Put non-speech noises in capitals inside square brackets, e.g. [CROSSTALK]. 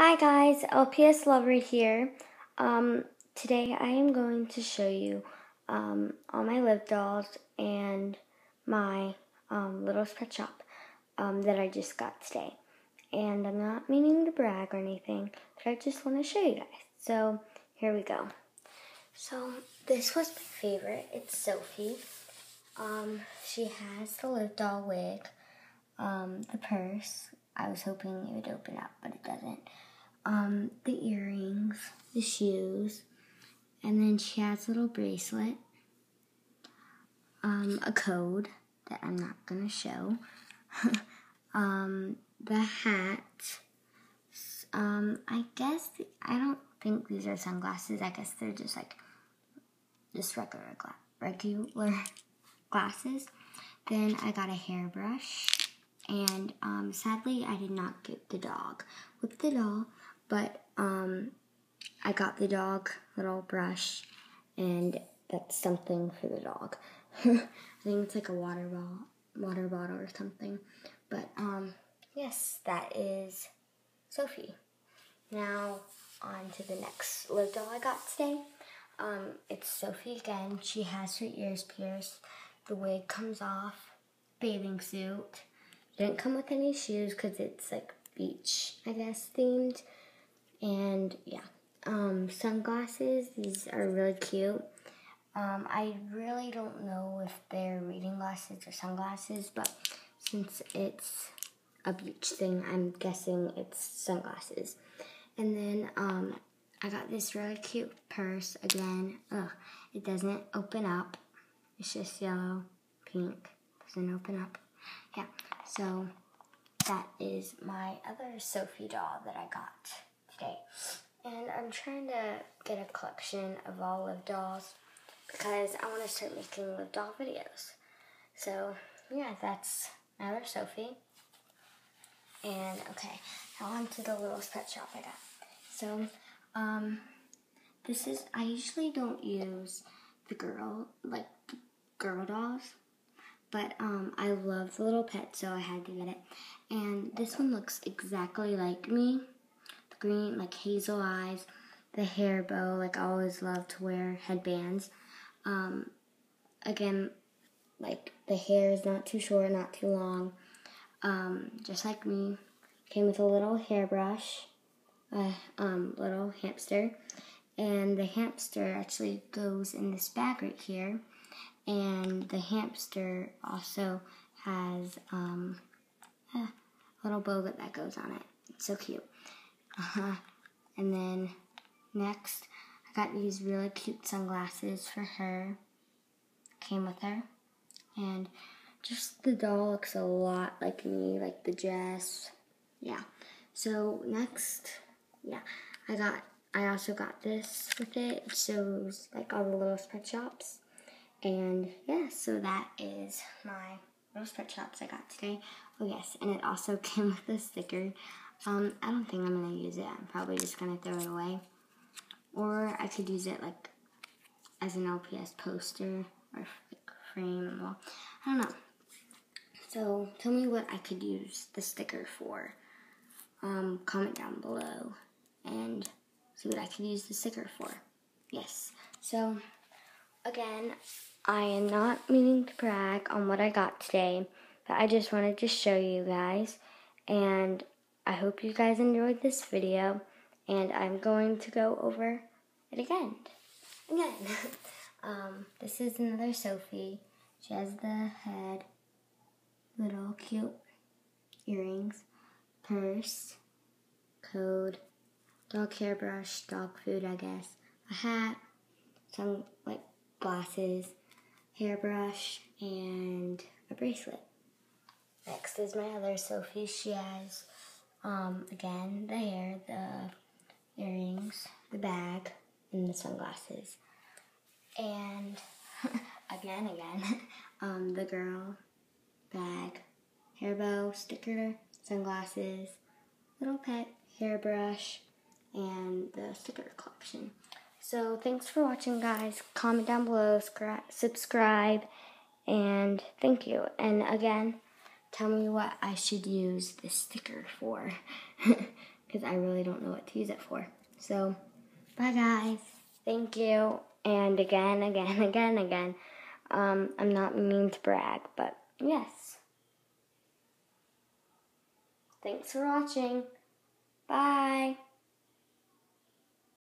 Hi guys, LPS Lover here. Um, today I am going to show you um, all my Liv dolls and my um, little pet shop um, that I just got today. And I'm not meaning to brag or anything, but I just want to show you guys. So here we go. So this was my favorite. It's Sophie. Um, she has the Liv doll wig, um, the purse. I was hoping it would open up, but it doesn't um, the earrings, the shoes, and then she has a little bracelet, um, a code that I'm not to show, [LAUGHS] um, the hat. Um, I guess, I don't think these are sunglasses. I guess they're just like, just regular, gla regular [LAUGHS] glasses. Then I got a hairbrush. And um, sadly, I did not get the dog. With the doll, but um, I got the dog little brush, and that's something for the dog. [LAUGHS] I think it's like a water bottle, water bottle or something. But um, yes, that is Sophie. Now on to the next Liv doll I got today. Um, it's Sophie again. She has her ears pierced. The wig comes off. Bathing suit. Didn't come with any shoes because it's like beach, I guess, themed. And yeah, um, sunglasses. These are really cute. Um, I really don't know if they're reading glasses or sunglasses, but since it's a beach thing, I'm guessing it's sunglasses. And then um, I got this really cute purse again. Ugh, it doesn't open up. It's just yellow, pink. Doesn't open up. Yeah, so that is my other Sophie doll that I got today. And I'm trying to get a collection of all Liv dolls because I want to start making Liv doll videos. So, yeah, that's another Sophie. And, okay, now on to the little pet shop I got. So, um, this is, I usually don't use the girl, like, girl dolls. But, um, I love the little pet, so I had to get it. And this one looks exactly like me green, like hazel eyes, the hair bow, like I always love to wear headbands. Um, again, like the hair is not too short, not too long. Um, just like me. Came with a little hairbrush, a um, little hamster, and the hamster actually goes in this bag right here. And the hamster also has um, a little bow that goes on it. It's so cute. Uh-huh. And then next, I got these really cute sunglasses for her. Came with her. And just the doll looks a lot like me, like the dress. Yeah. So next, yeah, I got, I also got this with it. It shows like all the little pet shops. And yeah, so that is my little pet shops I got today. Oh yes, and it also [LAUGHS] came with a sticker um, I don't think I'm going to use it. I'm probably just going to throw it away. Or I could use it like as an LPS poster or like frame. Well, I don't know. So tell me what I could use the sticker for. Um, comment down below and see what I could use the sticker for. Yes. So again, I am not meaning to brag on what I got today, but I just wanted to show you guys. And I hope you guys enjoyed this video, and I'm going to go over it again. Again. [LAUGHS] um, this is another Sophie. She has the head, little cute earrings, purse, code, dog hairbrush, dog food, I guess, a hat, some like glasses, hairbrush, and a bracelet. Next is my other Sophie. She has um, again, the hair, the earrings, the bag, and the sunglasses. And [LAUGHS] again, again, [LAUGHS] um, the girl, bag, hair bow, sticker, sunglasses, little pet, hairbrush, and the sticker collection. So thanks for watching, guys. Comment down below, subscribe, and thank you. And again, Tell me what I should use the sticker for. [LAUGHS] because I really don't know what to use it for. So, bye guys. Thank you. And again, again, [LAUGHS] again, again. Um, I'm not mean to brag, but yes. Thanks for watching. Bye.